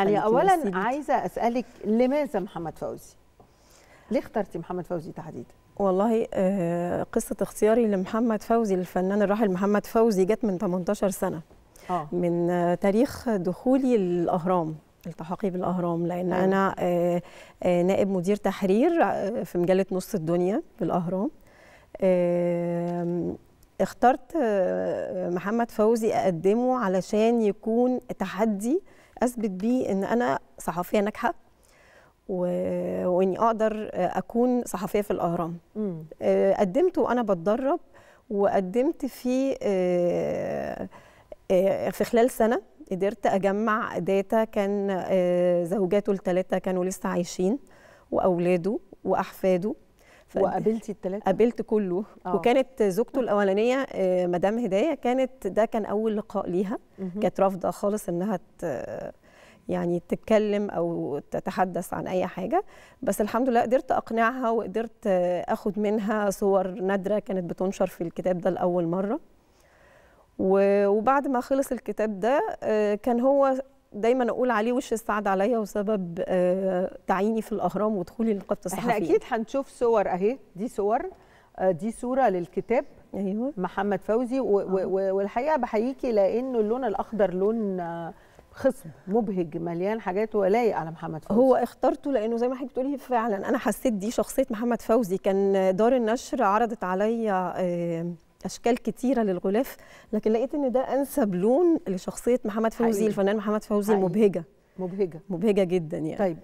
يعني اولا. عايزة أسألك لماذا محمد فوزي؟ ليه اخترتي محمد فوزي تحديدا؟ والله آه، قصة اختياري لمحمد فوزي الفنان الراحل محمد فوزي جت من 18 سنة. آه. من آه، تاريخ دخولي الأهرام التحاقي بالأهرام لأن أيوة. أنا آه، آه، نائب مدير تحرير آه، في مجلة نص الدنيا بالأهرام. آم، اخترت آه، محمد فوزي أقدمه علشان يكون تحدي أثبت بيه إن أنا صحفية ناجحة و- وإني أقدر آه، أكون صحفية في الأهرام. امم آه، قدمت وأنا بتدرب وقدمت فيه آه، آه، في خلال سنة قدرت أجمع داتا كان زوجاته الثلاثه كانوا لسه عايشين وأولاده وأحفاده. وقابلتي الثلاثه قابلت كله. آه. وكانت زوجته الأولانية آه، مدام هدايه كانت ده كان أول لقاء ليها. كانت رافضة خالص إنها يعني تتكلم أو تتحدث عن أي حاجة. بس الحمد لله قدرت أقنعها وقدرت أخد منها صور نادرة كانت بتنشر في الكتاب ده لأول مرة. وبعد ما خلص الكتاب ده آه، كان هو دايما أقول عليه وش السعد عليا وسبب آه، تعييني في الأهرام ودخولي لنقابه الصحفيين. إحنا أكيد هنشوف صور أهي دي صور آه، دي صورة للكتاب أيوه. محمد فوزي و- والحقيقة بحييكي لأنه اللون الأخضر لون آه، خصب مبهج مليان حاجات ولايق على محمد فوزي. هو اخترته لأنه زي ما حضرتك بتقولي فعلا أنا حسيت دي شخصية محمد فوزي كان دار النشر عرضت عليا آه، أشكال كتيرة للغلاف لكن لقيت إن ده أنسب لون لشخصية محمد فوزي. الفنان محمد فوزي. مبهجة مبهجة مبهجة جدا يعني طيب